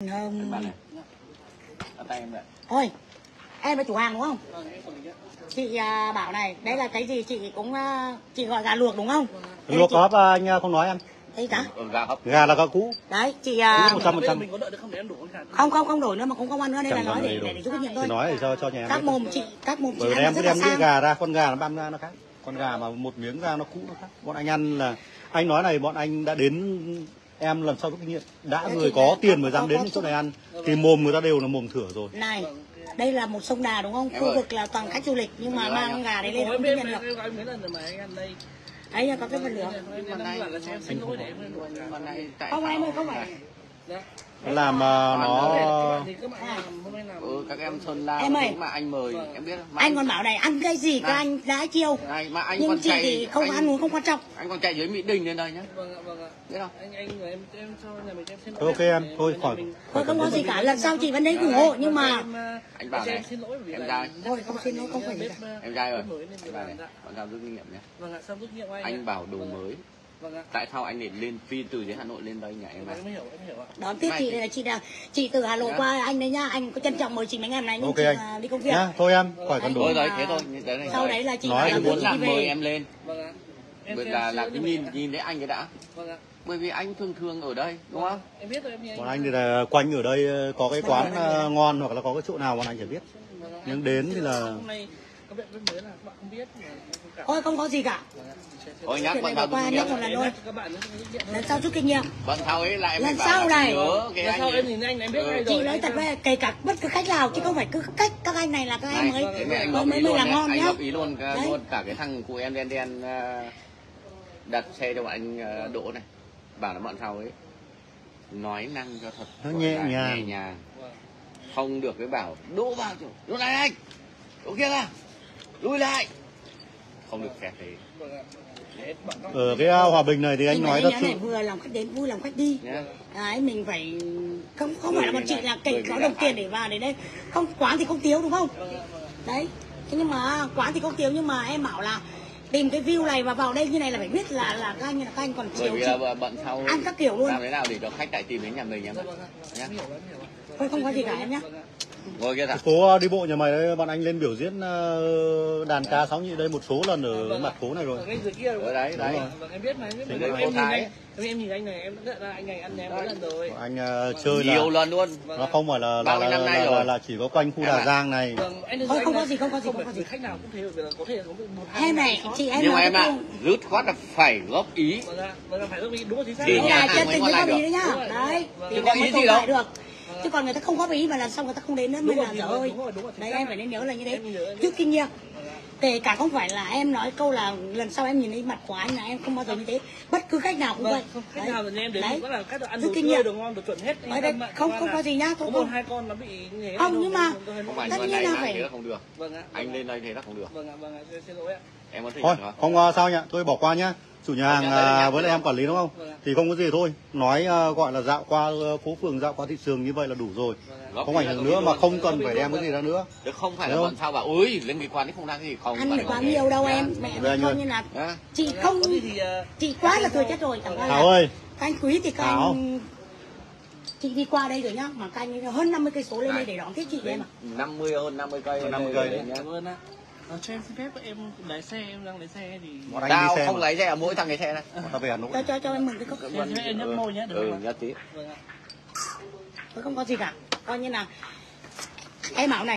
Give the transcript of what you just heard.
Vậy. Ôi, em là chủ hàng đúng không? Chị à, bảo này, đấy là cái gì chị cũng à, chị gọi gà luộc đúng không? Luộc chị- có và anh không nói em Đấy cả. Ừ, gà hấp. gà là gà cũ Đấy, chị à, một trăm phần trăm mình có đợi được không để em đổ con gà không không không đổi nữa mà cũng không ăn nữa đây là nói để, để, rút kinh nghiệm thì thôi. nói để cho cho nhà em Các mồm chị, các mồm chị bởi em cứ đem cái sang. gà ra con gà nó băm ra nó khác con gà mà một miếng ra nó cũ nó khác bọn anh ăn là anh nói này bọn anh đã đến em lần sau rút kinh nghiệm. Đã người có tiền mới có- dám có- đến có- chỗ này ăn thì mồm người ta đều là mồm thửa rồi. Này, đây là một sông đà đúng không? Khu vực là toàn khách du lịch nhưng mà mang gà đấy lên không nhận được. Đấy là có cái phần lửa. Không sao em ơi, không phải. Nó làm mà nó các em Sơn La Em ơi. mà anh mời em biết mà Anh còn bảo này ăn cái gì các anh? Đã chiêu. Này, mà anh Nhưng còn chị chạy thì không anh, ăn uống không quan trọng. anh còn chạy dưới Mỹ Đình lên đây nhá. Vâng ạ vâng ạ. Biết không? Anh anh người em em cho nhà mình em xin lỗi Thôi, ok em, thôi, khỏi- Thôi không có gì cả, lần sau chị vẫn đến ủng hộ nhưng mà em, Anh bảo này, xin lỗi vì em trai. Thôi, không xin lỗi, không phải em này dạ. bọn tao rút kinh nghiệm nhé vâng anh bảo đồ mới vâng ạ. Tại sao anh lại lên phi từ dưới Hà Nội lên đây nhà em Vâng, à? em hiểu em hiểu ạ. Đón tiếp chị đây là chị là chị từ Hà Nội Dạ. qua anh đấy nhá anh có trân trọng mời chị mấy ngày nay nhưng ok chị anh. là đi công việc. Nhá thôi em khỏi cần đổ Thôi rồi thế thôi thế này sau đấy là chị Nói anh làm muốn việc là đi mời em lên. Vâng ạ. Em là là vì nhìn nhìn thấy anh cái đã. Vâng ạ. Bởi vì anh thường thường ở đây đúng không? Em biết rồi em nhìn bọn anh thì là quanh ở đây ờ, có cái quán ờ, ngon hoặc là có cái chỗ nào bọn anh chỉ biết. Vâng ạ. Nhưng đến thì là- là các bạn không biết mà em không cảm thôi không có gì cả Vâng ạ. Sẽ- sẽ- Ôi nhắc tao bỏ qua còn nghiệm là thôi. các bạn lần sau rút kinh nghiệm Bọn sau ấy lại Lần sau này. Lần anh sau em nhìn anh em biết Ừ. ngay rồi chị nói thật với kể cả bất cứ khách nào chứ không phải cứ cách các anh này là các anh mới anh mới mới, là ngon anh nhá góp ý luôn cả- Đấy. luôn cả cái thằng cụ em đen đen ờ, đặt xe cho bọn anh ờ, đỗ này bảo là bọn sau ấy nói năng cho thật Nó nhẹ nhàng. nhẹ nhàng không được cái bảo đỗ vào chỗ đỗ này anh đỗ kia ra lui lại. Không được phép thế. Để các- ở cái ao hòa bình này thì anh nói thật này sự vừa làm khách đến vui làm khách đi. Nhé đấy mình phải không không phải là bọn vì chị là- vì có đồng tiền để vào đến đây. Không quán thì không thiếu đúng không? Đấy thế nhưng mà quán thì không thiếu nhưng mà em bảo là tìm cái view này và vào đây như này là phải biết là là các anh là các anh còn chiều chị bận sau Ăn các kiểu luôn. làm thế nào để cho khách lại tìm đến nhà mình em Dạ, vâng nhé không có gì cả em nhé. Ngồi kia thẳng phố đi bộ nhà mày đấy bọn anh lên biểu diễn ờ, đàn ca sóng nhị đây một số lần ở mặt phố này rồi. Ở ngay dưới kia đúng ở không? đấy đấy. Vâng, vâng, em biết mà em biết mà. Em nhìn anh em nhìn anh này em đã là anh này ăn em mấy lần rồi. Bọn anh ờ, chơi là nhiều lần luôn. Vâng nó không phải là là, là, năm nay là, rồi? là, là chỉ có quanh khu Đà ạ. Giang này. Vâng, không anh- có gì, không có gì, không không có gì. khách nào cũng thế là có thể có một hai em này chị em nhưng mà em ạ dứt khoát là phải góp ý. Vâng ạ, vâng ạ, phải đúng ý, đúng rồi, chính xác. Thì nhà là chân tình mới góp ý đấy nhá. Rồi, đấy vâng. thì Chứ có ý mới gì đâu. Được chứ còn người ta không góp ý mà lần sau người ta không đến nữa mới là đúng dở rồi, ơi đấy em phải nên nhớ là như thế nhớ. kinh nghiệm Vâng kể cả không phải là em nói câu là lần sau em nhìn thấy mặt của anh là em không bao giờ như thế bất cứ khách nào cũng vậy Vâng, không, khách Đấy. nào thì em đến Đấy. cũng là khách ăn đồ kinh tươi, nghiệm. đồ ngon, đồ chuẩn hết. Đấy, đấy, không- không là có gì nhá, Có không- một không. hai con nó bị như thế Không, nhưng mà- không Tất như nhiên này là làm phải- thế là không được Vâng ạ. anh lên đây thế là không được Vâng ạ, vâng ạ, xin lỗi ạ. Em có thôi không ờ, sao nhỉ? Tôi bỏ qua nhá. Chủ nhà hàng à, với lại em quản lý đúng không? Vâng ạ. thì không có gì thôi. Nói ờ, gọi là dạo qua phố phường dạo qua thị trường như vậy là đủ rồi. Vâng. Góp không ảnh hưởng nữa mà không cần phải đem cái gì ra nữa. Chứ không phải là bọn sao bảo ôi lên cái quán ấy không đang gì không ăn được ấy quá nhiều đâu Nhá. em. Mẹ Về anh không như là Nhá. chị Vâng không có gì thì, ờ, chị quá là thừa chất rồi chẳng qua ơi anh quý thì các chị đi qua đây rồi nhá mà các anh hơn 50 cây số lên đây để đón tiếp chị em ạ 50 hơn 50 cây Hơn 50 đây, cây đấy. nhá. Ờ, cho em xin phép em lái xe em đang lái xe thì bọn anh Tao đi xe không mà. lấy xe ở mỗi thằng cái xe này bọn ta về Hà Nội cho cho cho em mừng cái cốc Cho em nhấp môi nhé, được ừ, không ạ? nhá tí vâng ạ. Không có gì cả coi như là em bảo này